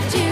have to